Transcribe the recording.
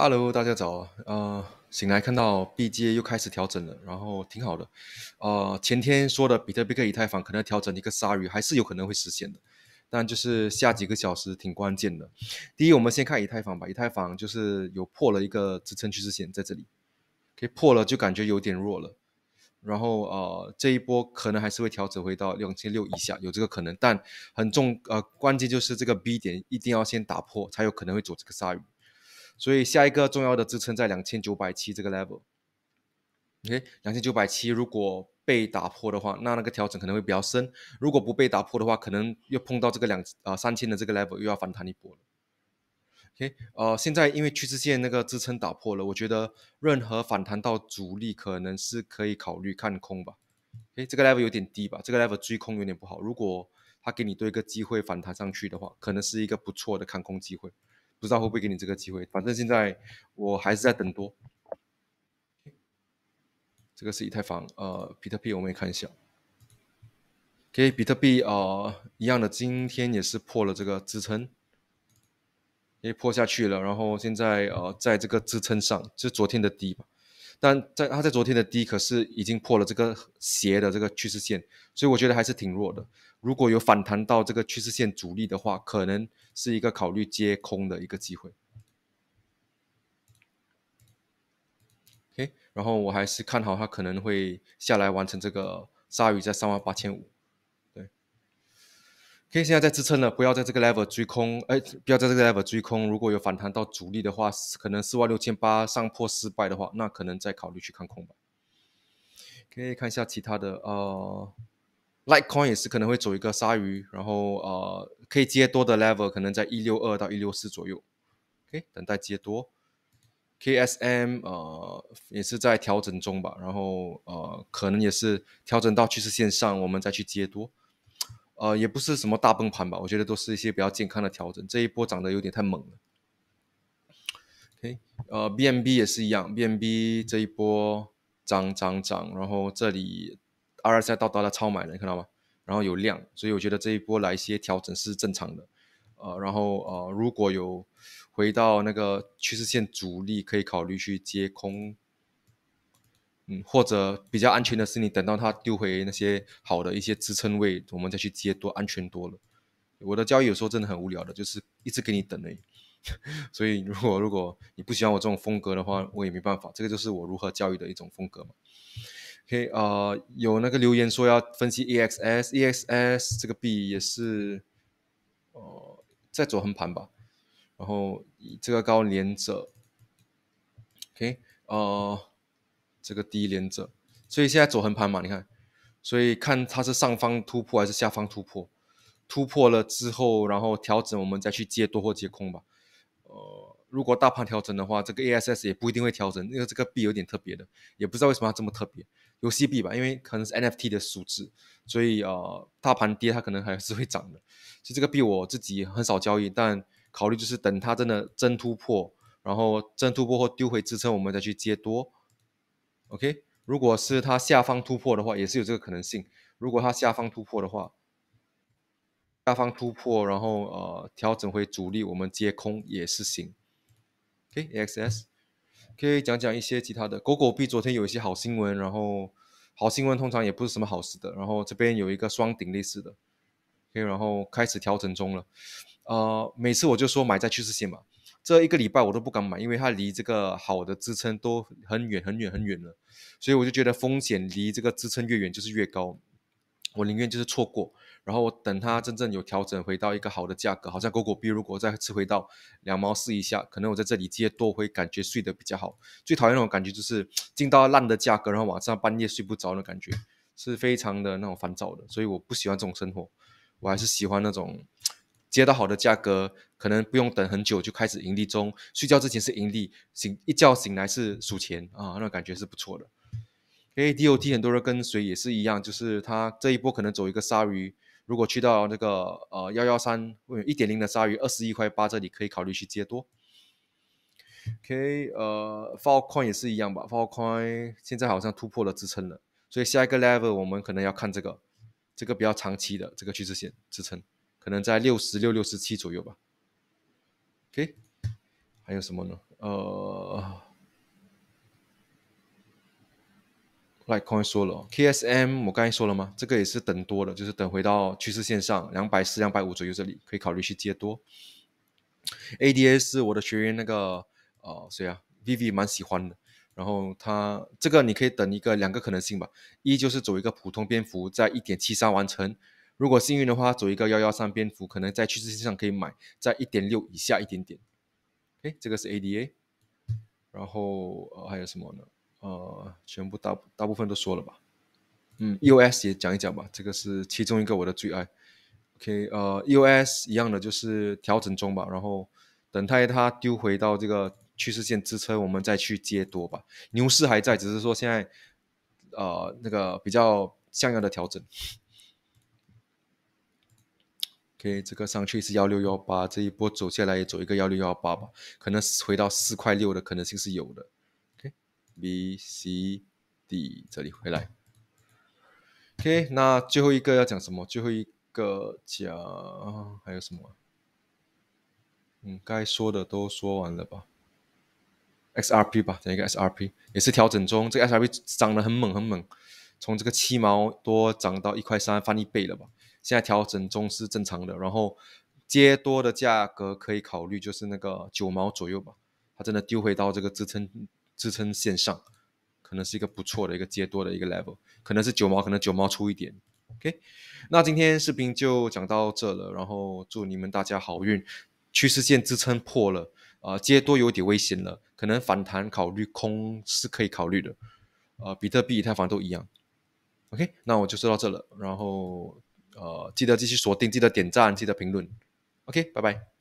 Hello，大家早啊。呃，醒来看到 BGA 又开始调整了，然后挺好的。呃，前天说的比特币跟以太坊可能调整一个鲨鱼，还是有可能会实现的。但就是下几个小时挺关键的。第一，我们先看以太坊吧。以太坊就是有破了一个支撑趋势线在这里，可以破了就感觉有点弱了。然后呃，这一波可能还是会调整回到两千六以下，有这个可能。但很重呃，关键就是这个 B 点一定要先打破，才有可能会走这个鲨鱼。所以下一个重要的支撑在两千九百七这个 level。OK，两千九百七如果被打破的话，那那个调整可能会比较深；如果不被打破的话，可能又碰到这个两啊三千的这个 level，又要反弹一波了。OK，呃，现在因为趋势线那个支撑打破了，我觉得任何反弹到主力可能是可以考虑看空吧。OK，这个 level 有点低吧，这个 level 追空有点不好。如果他给你多一个机会反弹上去的话，可能是一个不错的看空机会。不知道会不会给你这个机会，反正现在我还是在等多。这个是以太坊，呃，比特币我们也看一下。OK，比特币啊，一样的，今天也是破了这个支撑，也破下去了，然后现在呃，在这个支撑上，是昨天的低吧。但在它在昨天的低，可是已经破了这个斜的这个趋势线，所以我觉得还是挺弱的。如果有反弹到这个趋势线阻力的话，可能是一个考虑接空的一个机会。OK，然后我还是看好它可能会下来完成这个鲨鱼在三万八千五。可以现在在支撑了，不要在这个 level 追空，哎，不要在这个 level 追空。如果有反弹到阻力的话，可能四万六千八上破失败的话，那可能再考虑去看空吧。可以看一下其他的，呃，Litecoin 也是可能会走一个鲨鱼，然后呃，可以接多的 level 可能在一六二到一六四左右。OK，等待接多。KSM 呃也是在调整中吧，然后呃可能也是调整到趋势线上，我们再去接多。呃，也不是什么大崩盘吧，我觉得都是一些比较健康的调整。这一波涨得有点太猛了。OK，呃，BNB 也是一样，BNB 这一波涨涨涨，然后这里 RSI 到达了超买了，你看到吗？然后有量，所以我觉得这一波来一些调整是正常的。呃，然后呃，如果有回到那个趋势线阻力，可以考虑去接空。嗯，或者比较安全的是，你等到它丢回那些好的一些支撑位，我们再去接，多安全多了。我的交易有时候真的很无聊的，就是一直给你等而已。所以如果如果你不喜欢我这种风格的话，我也没办法，这个就是我如何交易的一种风格嘛。OK，呃，有那个留言说要分析 EXS，EXS 这个币也是，呃，在走横盘吧，然后这个高连着，OK，呃。这个低连着，所以现在走横盘嘛，你看，所以看它是上方突破还是下方突破，突破了之后，然后调整，我们再去接多或接空吧。呃，如果大盘调整的话，这个 A S S 也不一定会调整，因为这个币有点特别的，也不知道为什么它这么特别，游戏币吧，因为可能是 N F T 的数字，所以呃，大盘跌它可能还是会涨的。其实这个币我自己很少交易，但考虑就是等它真的真突破，然后真突破或丢回支撑，我们再去接多。OK，如果是它下方突破的话，也是有这个可能性。如果它下方突破的话，下方突破，然后呃调整回主力，我们接空也是行。OK，XS，可以讲讲一些其他的。狗狗币昨天有一些好新闻，然后好新闻通常也不是什么好事的。然后这边有一个双顶类似的，OK，然后开始调整中了。呃，每次我就说买在趋势线嘛。这一个礼拜我都不敢买，因为它离这个好的支撑都很远很远很远了，所以我就觉得风险离这个支撑越远就是越高，我宁愿就是错过，然后我等它真正有调整回到一个好的价格，好像狗狗币如果再吃回到两毛四以下，可能我在这里接多会感觉睡得比较好。最讨厌那种感觉就是进到烂的价格，然后晚上半夜睡不着的感觉，是非常的那种烦躁的，所以我不喜欢这种生活，我还是喜欢那种。接到好的价格，可能不用等很久就开始盈利中。睡觉之前是盈利，醒一觉醒来是数钱啊，那种感觉是不错的。A D O T 很多人跟随也是一样，就是它这一波可能走一个鲨鱼，如果去到那个呃幺幺三一点零的鲨鱼二十一块八这里可以考虑去接多。OK，呃，Falcon 也是一样吧，Falcon 现在好像突破了支撑了，所以下一个 Level 我们可能要看这个，这个比较长期的这个趋势线支撑。可能在六十六、六十七左右吧。OK，还有什么呢？呃，Litecoin 说了，KSM 我刚才说了吗？这个也是等多的，就是等回到趋势线上两百四、两百五左右这里，可以考虑去接多。ADA 是我的学员那个呃谁啊，Vivi 蛮喜欢的。然后它这个你可以等一个两个可能性吧，一就是走一个普通蝙蝠在一点七三完成，如果幸运的话走一个幺幺三蝙蝠，可能在趋势线上可以买在一点六以下一点点。OK，这个是 ADA，然后呃还有什么呢？呃，全部大大部分都说了吧。嗯，EOS 也讲一讲吧，这个是其中一个我的最爱。OK，呃，EOS 一样的就是调整中吧，然后等待它丢回到这个。趋势线支撑，我们再去接多吧。牛市还在，只是说现在，呃，那个比较像样的调整。OK，这个上去是幺六幺八，这一波走下来也走一个幺六幺八吧，可能回到四块六的可能性是有的。B、C、D，这里回来。OK，那最后一个要讲什么？最后一个讲还有什么？嗯，该说的都说完了吧？XRP 吧，讲一个 XRP 也是调整中，这个 XRP 涨得很猛很猛，从这个七毛多涨到一块三，翻一倍了吧？现在调整中是正常的，然后接多的价格可以考虑就是那个九毛左右吧，它真的丢回到这个支撑支撑线上，可能是一个不错的一个接多的一个 level，可能是九毛，可能九毛出一点。OK，那今天视频就讲到这了，然后祝你们大家好运，趋势线支撑破了。啊，接多有点危险了，可能反弹考虑空是可以考虑的。呃，比特币、以太坊都一样。OK，那我就说到这了，然后呃，记得继续锁定，记得点赞，记得评论。OK，拜拜。